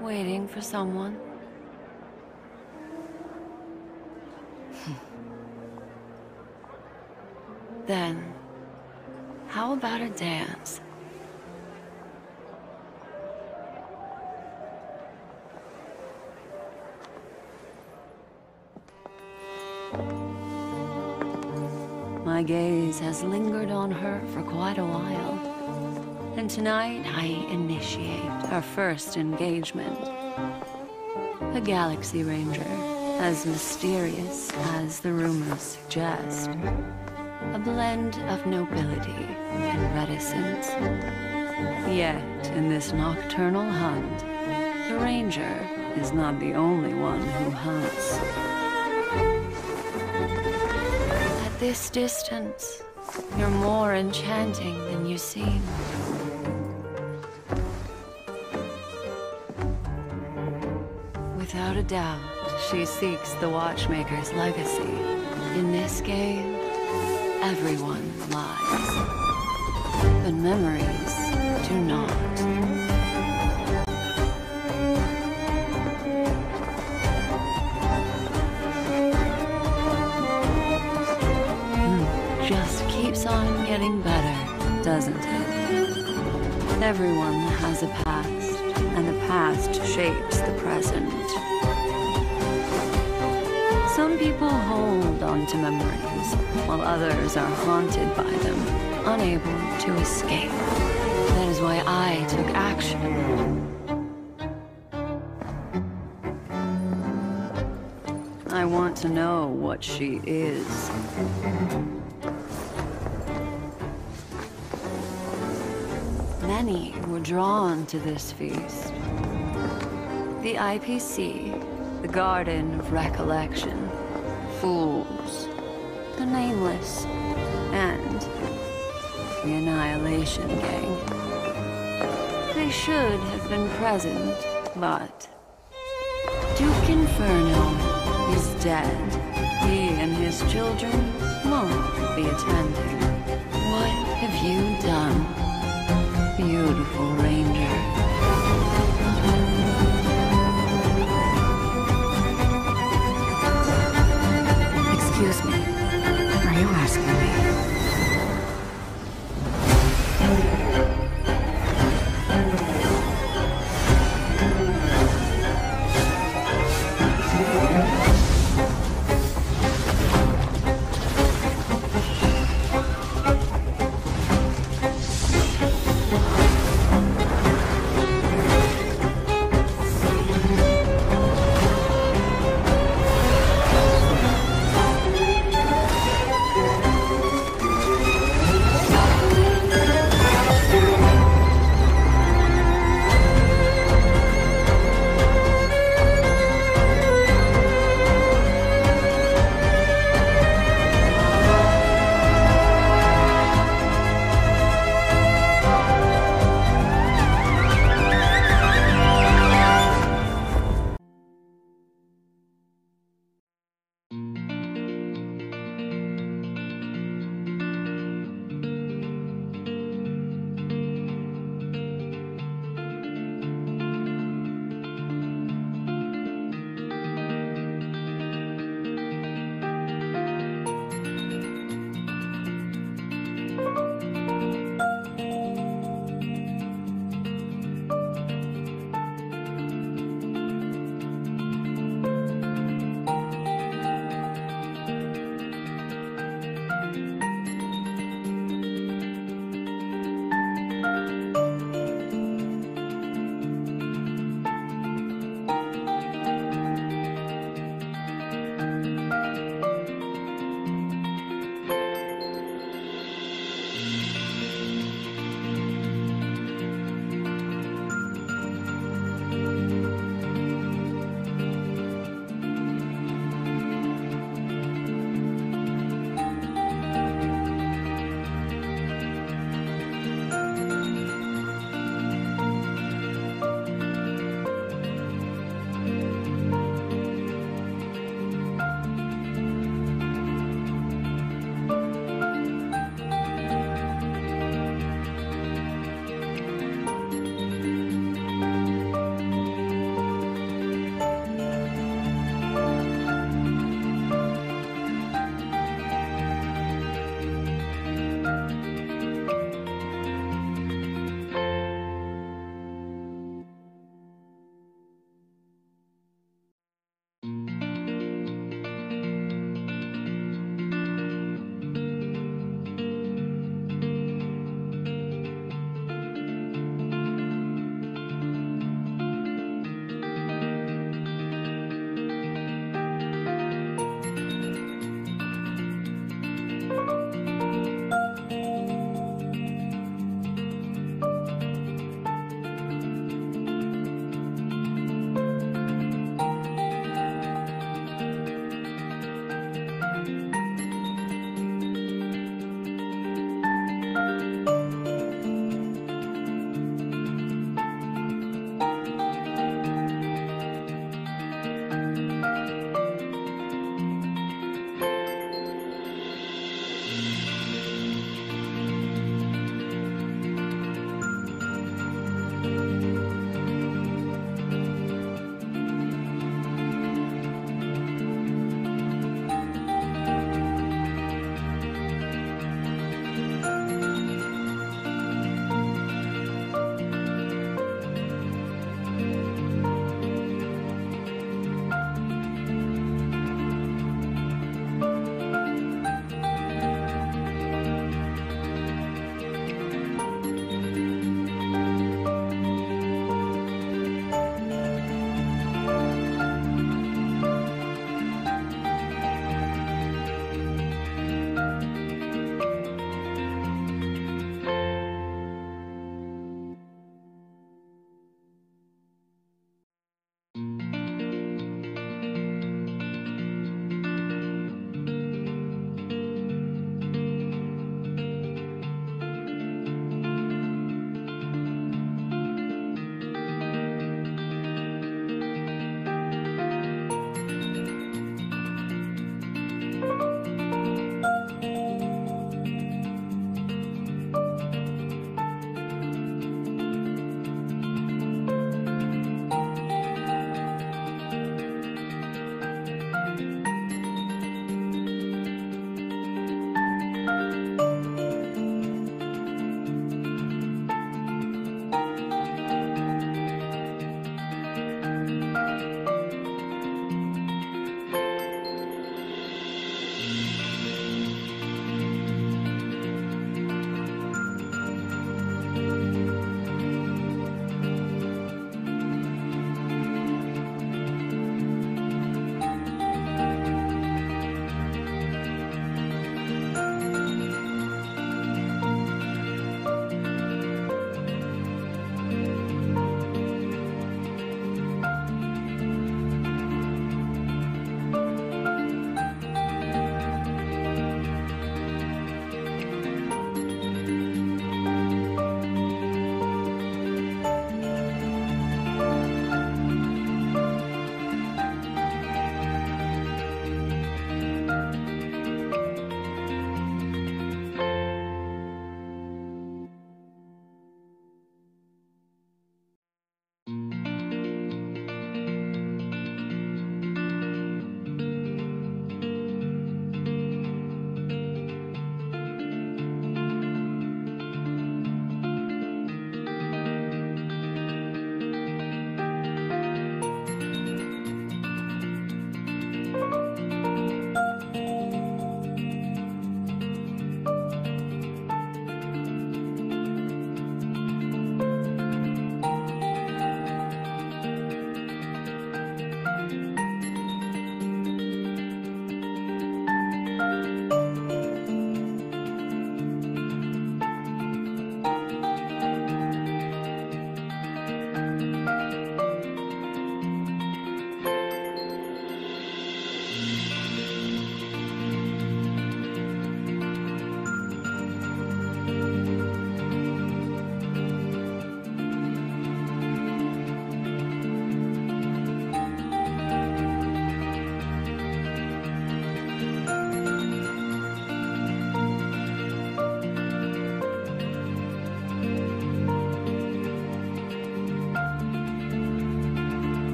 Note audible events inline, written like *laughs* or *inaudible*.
Waiting for someone. *laughs* then, how about a dance? My gaze has lingered on her for quite a while. And tonight, I initiate our first engagement. A Galaxy Ranger, as mysterious as the rumors suggest. A blend of nobility and reticence. Yet, in this nocturnal hunt, the Ranger is not the only one who hunts. At this distance, you're more enchanting than you seem. A doubt, she seeks the Watchmaker's legacy. In this game, everyone lies. But memories do not. Hmm, Just keeps on getting better, doesn't it? Everyone has a past, and the past shapes the present. Some people hold on to memories, while others are haunted by them, unable to escape. That is why I took action. I want to know what she is. Many were drawn to this feast. The IPC, the Garden of Recollection, Fools, the Nameless, and the Annihilation Gang. They should have been present, but Duke Inferno is dead. He and his children won't be attending. What have you done, beautiful ranger? Thank you.